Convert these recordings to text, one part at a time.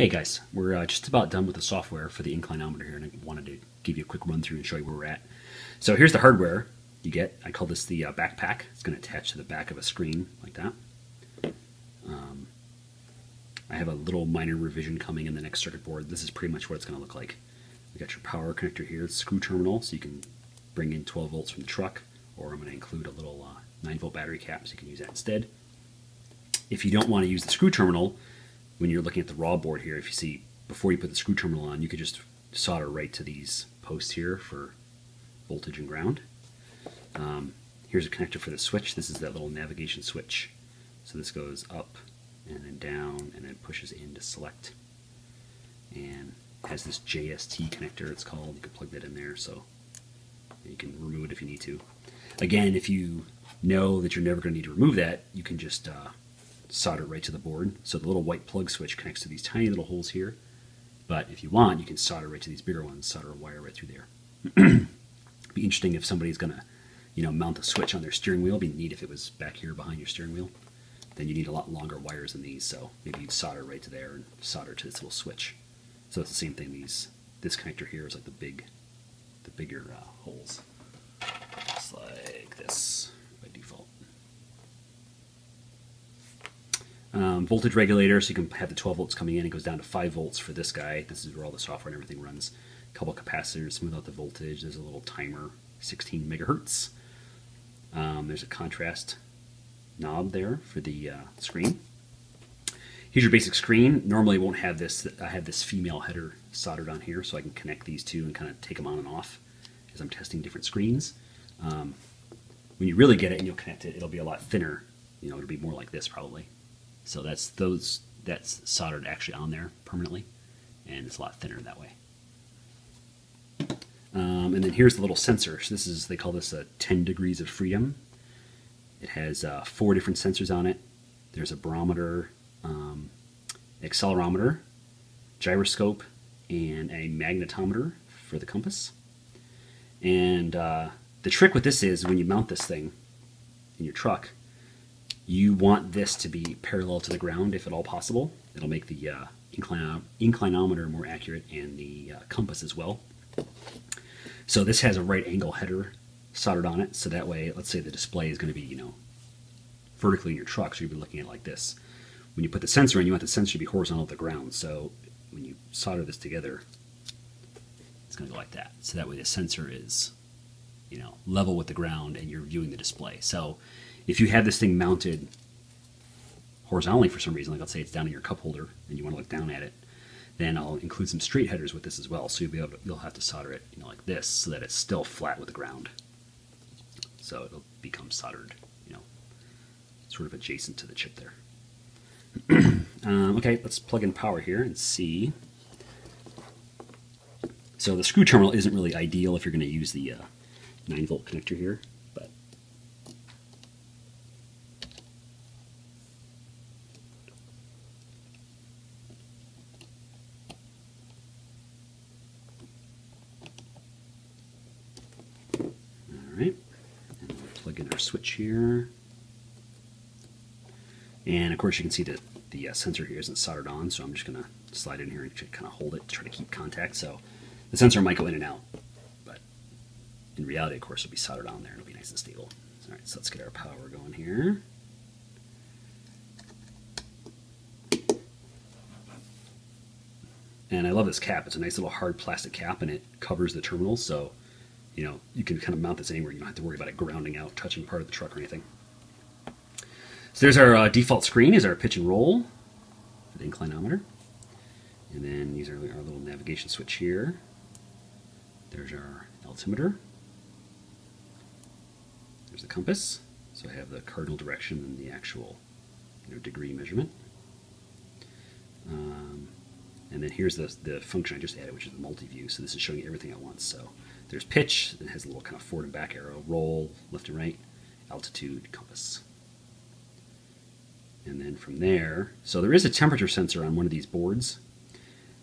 Hey guys, we're uh, just about done with the software for the inclinometer here, and I wanted to give you a quick run through and show you where we're at. So here's the hardware you get. I call this the uh, backpack. It's going to attach to the back of a screen like that. Um, I have a little minor revision coming in the next circuit board. This is pretty much what it's going to look like. We got your power connector here, screw terminal, so you can bring in 12 volts from the truck, or I'm going to include a little uh, 9 volt battery cap, so you can use that instead. If you don't want to use the screw terminal, when you're looking at the raw board here, if you see before you put the screw terminal on, you could just solder right to these posts here for voltage and ground. Um, here's a connector for the switch. This is that little navigation switch. So this goes up and then down and then pushes in to select. And has this JST connector, it's called. You can plug that in there so you can remove it if you need to. Again, if you know that you're never going to need to remove that, you can just uh, solder right to the board. So the little white plug switch connects to these tiny little holes here. But if you want, you can solder right to these bigger ones, solder a wire right through there. be interesting if somebody's going to, you know, mount a switch on their steering wheel. It'd be neat if it was back here behind your steering wheel. Then you need a lot longer wires than these, so maybe you'd solder right to there and solder to this little switch. So it's the same thing. These this connector here is like the big, the bigger uh, holes. Just like this. Um, voltage regulator, so you can have the 12 volts coming in. It goes down to 5 volts for this guy. This is where all the software and everything runs. A couple capacitors, smooth out the voltage. There's a little timer, 16 megahertz. Um, there's a contrast knob there for the uh, screen. Here's your basic screen. Normally won't have this. I have this female header soldered on here, so I can connect these two and kind of take them on and off as I'm testing different screens. Um, when you really get it and you'll connect it, it'll be a lot thinner. You know, it'll be more like this probably. So that's those that's soldered actually on there permanently, and it's a lot thinner that way. Um, and then here's the little sensor. So this is they call this a 10 degrees of freedom. It has uh, four different sensors on it. There's a barometer, um, accelerometer, gyroscope, and a magnetometer for the compass. And uh, the trick with this is when you mount this thing in your truck, you want this to be parallel to the ground if at all possible. It'll make the uh, inclinometer more accurate and the uh, compass as well. So this has a right angle header soldered on it, so that way, let's say the display is going to be, you know, vertically in your truck, so you'll be looking at it like this. When you put the sensor in, you want the sensor to be horizontal to the ground, so when you solder this together, it's going to go like that. So that way the sensor is, you know, level with the ground and you're viewing the display. So if you have this thing mounted horizontally for some reason, like let's say it's down in your cup holder and you want to look down at it, then I'll include some straight headers with this as well. So you'll be able to, you'll have to solder it, you know, like this, so that it's still flat with the ground. So it'll become soldered, you know, sort of adjacent to the chip there. um, okay, let's plug in power here and see. So the screw terminal isn't really ideal if you're going to use the uh, 9 volt connector here. Switch here. And of course you can see that the uh, sensor here isn't soldered on, so I'm just to slide in here and kind of hold it to try to keep contact. So the sensor might go in and out, but in reality, of course, it'll be soldered on there. And it'll be nice and stable. All right, so let's get our power going here. And I love this cap. It's a nice little hard plastic cap, and it covers the terminals, so you know, you can kind of mount this anywhere. You don't have to worry about it grounding out, touching part of the truck or anything. So there's our uh, default screen, is our pitch and roll the inclinometer. And then these are our little navigation switch here. There's our altimeter. There's the compass. So I have the cardinal direction and the actual you know, degree measurement. Um, and then here's the, the function I just added, which is the multi-view. So this is showing you everything at once. So there's pitch, it has a little kind of forward and back arrow, roll, left and right, altitude, compass. And then from there, so there is a temperature sensor on one of these boards.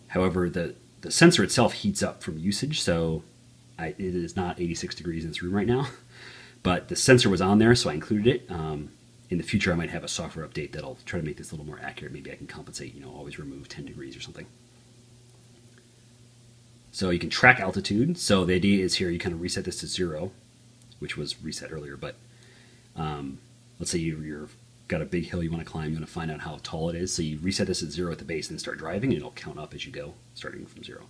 However, the, the sensor itself heats up from usage, so I, it is not 86 degrees in this room right now. But the sensor was on there, so I included it. Um, in the future, I might have a software update that'll try to make this a little more accurate. Maybe I can compensate, you know, always remove 10 degrees or something. So you can track altitude. So the idea is here you kind of reset this to zero, which was reset earlier. But um, let's say you, you're got a big hill you want to climb, you want to find out how tall it is. So you reset this at zero at the base and start driving, and it'll count up as you go, starting from zero.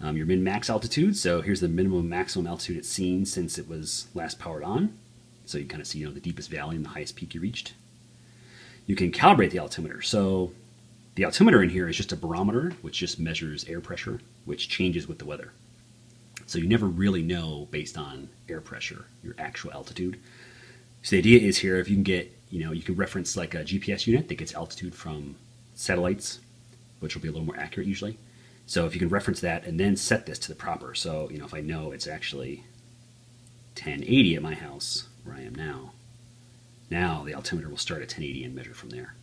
Um, your min max altitude. So here's the minimum maximum altitude it's seen since it was last powered on. So you kind of see you know the deepest valley and the highest peak you reached. You can calibrate the altimeter. So the altimeter in here is just a barometer, which just measures air pressure, which changes with the weather. So you never really know based on air pressure your actual altitude. So the idea is here if you can get you know you can reference like a GPS unit that gets altitude from satellites, which will be a little more accurate usually. So if you can reference that and then set this to the proper, so you know if I know it's actually 1080 at my house where I am now, now the altimeter will start at 1080 and measure from there.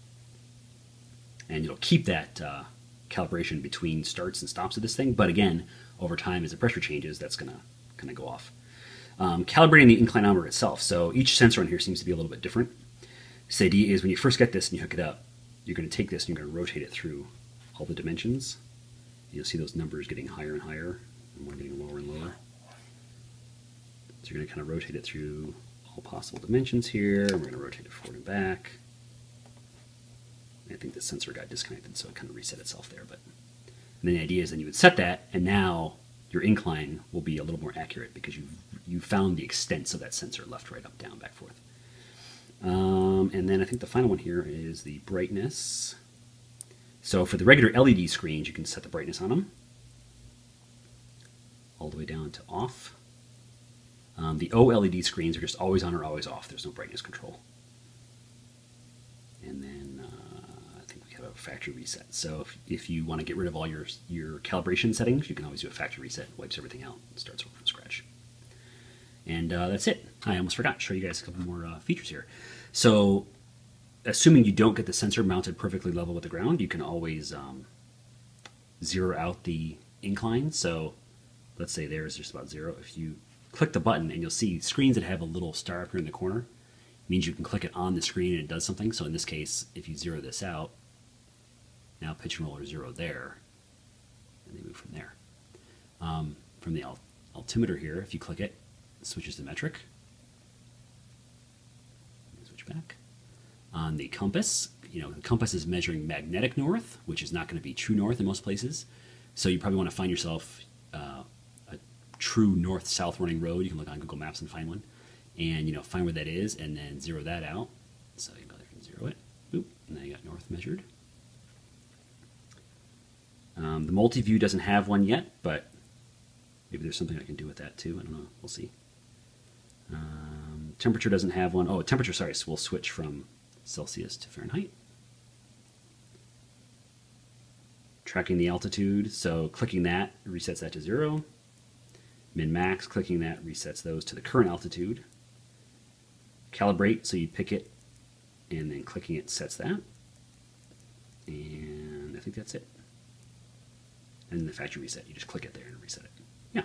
And it'll keep that uh, calibration between starts and stops of this thing, but again, over time as the pressure changes, that's gonna kind of go off. Um, calibrating the inclinometer itself. So each sensor on here seems to be a little bit different. So the idea is when you first get this and you hook it up, you're going to take this and you're going to rotate it through all the dimensions you'll see those numbers getting higher and higher, and one getting lower and lower. So you're going to kind of rotate it through all possible dimensions here. We're going to rotate it forward and back. I think the sensor got disconnected, so it kind of reset itself there. But then the idea is then you would set that, and now your incline will be a little more accurate because you've you found the extents of that sensor, left, right, up, down, back, forth. Um, and then I think the final one here is the brightness. So for the regular LED screens, you can set the brightness on them all the way down to off. Um, the OLED screens are just always on or always off. There's no brightness control. And then uh, I think we have a factory reset. So if, if you want to get rid of all your, your calibration settings, you can always do a factory reset. wipes everything out and starts over from scratch. And uh, that's it. I almost forgot to show you guys a couple more uh, features here. So assuming you don't get the sensor mounted perfectly level with the ground, you can always um, zero out the incline. So let's say there is just about zero. If you click the button and you'll see screens that have a little star up here in the corner, means you can click it on the screen and it does something. So in this case, if you zero this out, now pitch and roller zero there, and they move from there. Um, from the altimeter here, if you click it, it switches to metric. Switch back on the compass. You know, the compass is measuring magnetic north, which is not going to be true north in most places. So you probably want to find yourself uh, a true north-south running road. You can look on Google Maps and find one, and you know find where that is, and then zero that out. So you go there and zero it. Boop, and then you got north measured. Um, the multi-view doesn't have one yet, but maybe there's something I can do with that too. I don't know. We'll see. Um, temperature doesn't have one. Oh, temperature. Sorry, so we'll switch from Celsius to Fahrenheit. Tracking the altitude, so clicking that resets that to zero. Min max, clicking that resets those to the current altitude. Calibrate, so you pick it and then clicking it sets that. And I think that's it. And the factory reset, you just click it there and reset it. Yeah.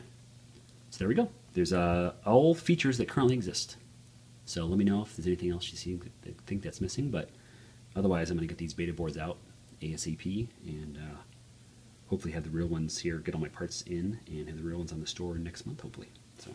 So there we go. There's uh, all features that currently exist. So let me know if there's anything else you see that think that's missing. But otherwise, I'm going to get these beta boards out ASAP and uh, hopefully have the real ones here, get all my parts in, and have the real ones on the store next month, hopefully. So.